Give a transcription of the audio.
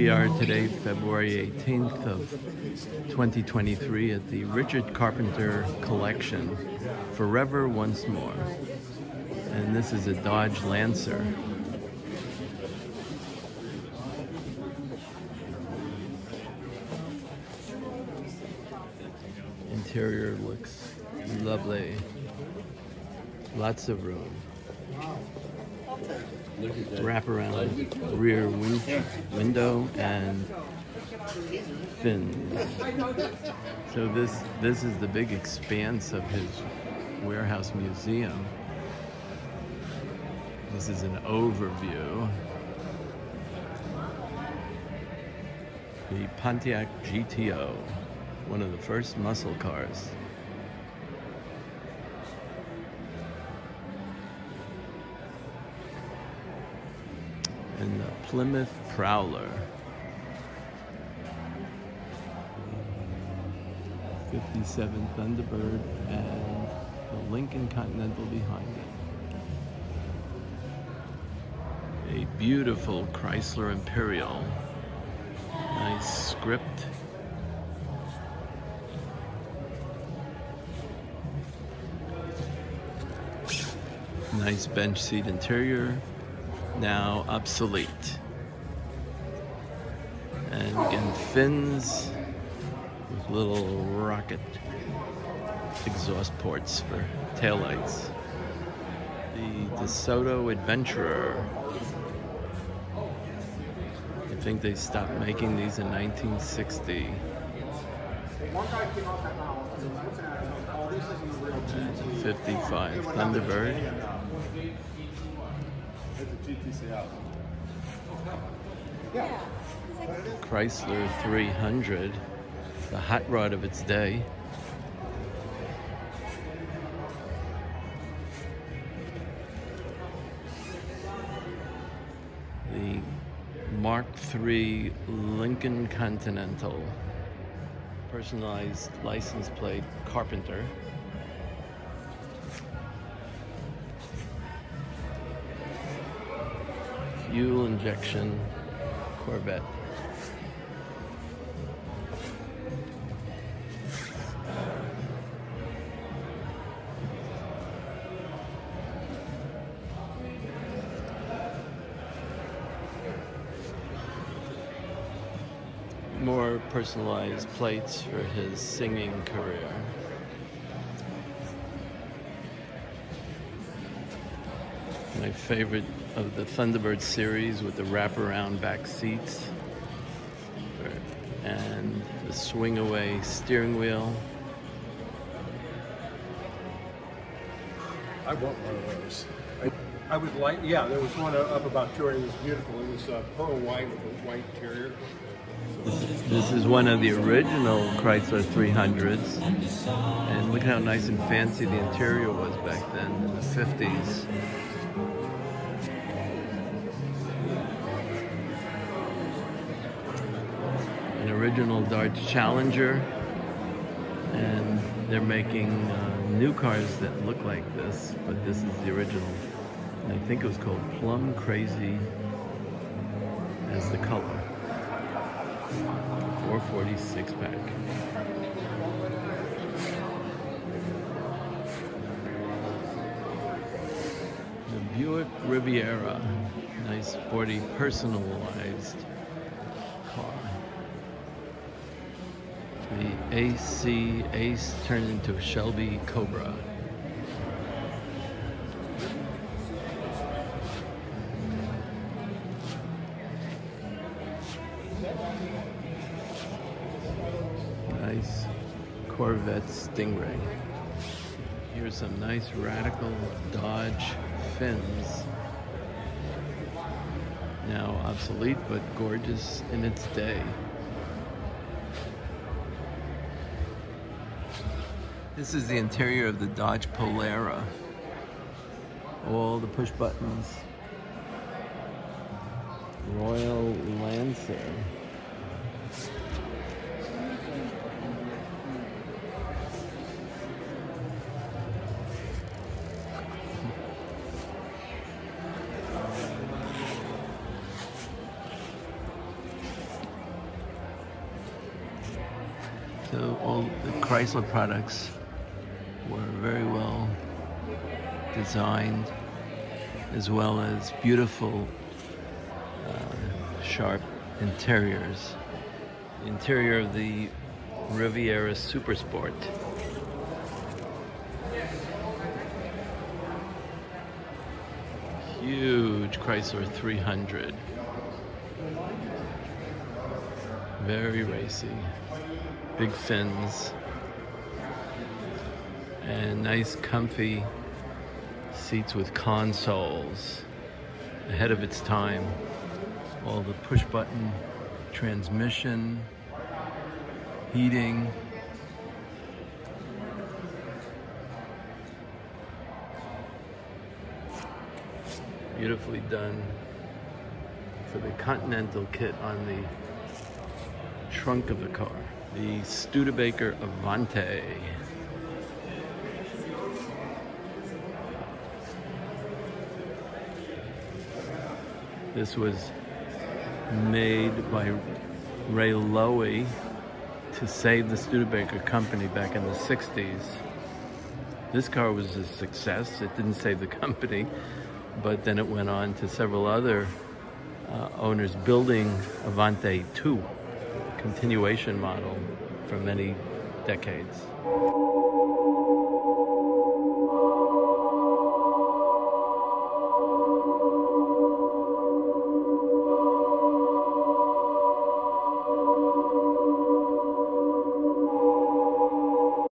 we are today, February 18th of 2023 at the Richard Carpenter Collection, Forever Once More. And this is a Dodge Lancer. Interior looks lovely. Lots of room wraparound rear win window and fins. So this this is the big expanse of his warehouse museum. This is an overview. The Pontiac GTO, one of the first muscle cars. And the Plymouth Prowler. 57 Thunderbird and the Lincoln Continental behind it. A beautiful Chrysler Imperial. Nice script. Nice bench seat interior now obsolete. And again, fins with little rocket exhaust ports for taillights. The DeSoto Adventurer. I think they stopped making these in 1960. Fifty-five Thunderbird. Chrysler 300, the hot rod of its day. The Mark III Lincoln Continental, personalized license plate Carpenter. Fuel injection Corvette. More personalized plates for his singing career. My favorite of the Thunderbird series with the wraparound back seats and the swing away steering wheel. I want one of those. I, I would like, yeah, there was one up about two. It was beautiful. It was uh, pearl white with a white interior. This is one of the original Chrysler 300s. And look how nice and fancy the interior was back then in the 50s. Original Dodge Challenger and they're making uh, new cars that look like this but this is the original. I think it was called Plum Crazy as the color. 446 pack. The Buick Riviera nice sporty personalized the AC Ace turned into a Shelby Cobra. Nice Corvette Stingray. Here's some nice radical Dodge fins. Now obsolete but gorgeous in its day. This is the interior of the Dodge Polara. All the push buttons. Royal Lancer. So all the Chrysler products very well designed, as well as beautiful, uh, sharp interiors. The interior of the Riviera Super Sport. Huge Chrysler 300. Very racy. Big fins. And nice comfy seats with consoles. Ahead of its time. All the push button transmission, heating. Beautifully done for the Continental kit on the trunk of the car. The Studebaker Avanti. This was made by Ray Loewy to save the Studebaker company back in the 60s. This car was a success. It didn't save the company, but then it went on to several other uh, owners building Avanti 2, continuation model for many decades.